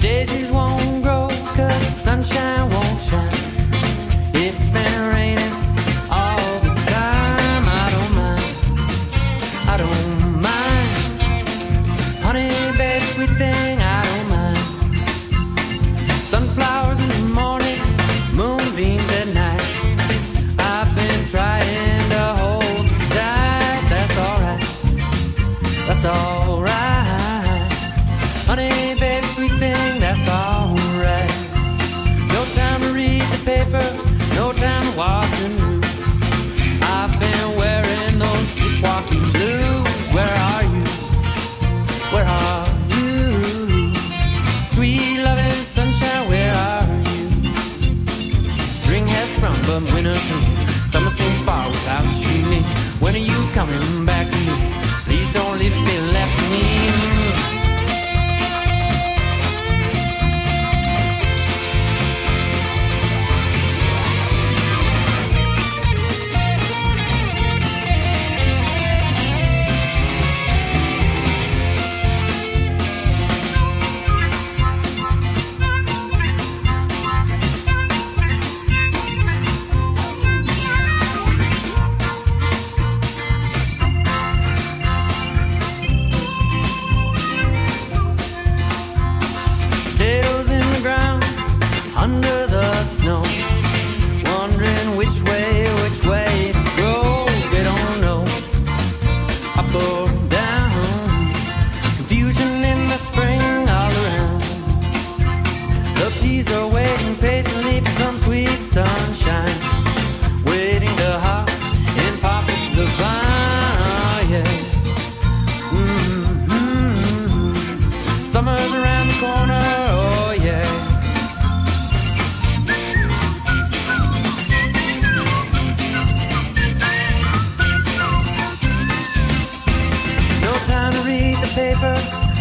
daisies I've been wearing those sleepwalking blues. Where are you? Where are you? Sweet loving sunshine, where are you? Spring has sprung, but winter's so far without you. When are you coming back to me? Please don't leave me. Under the snow. Wondering which way, which way to go. They don't know. Up or down. Confusion in the spring all around. The peas are waiting patiently for some sweet sunshine. Waiting to hop and pop the vine. Yeah. Mm-hmm. Summer's around the corner, oh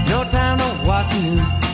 no time to watch wearing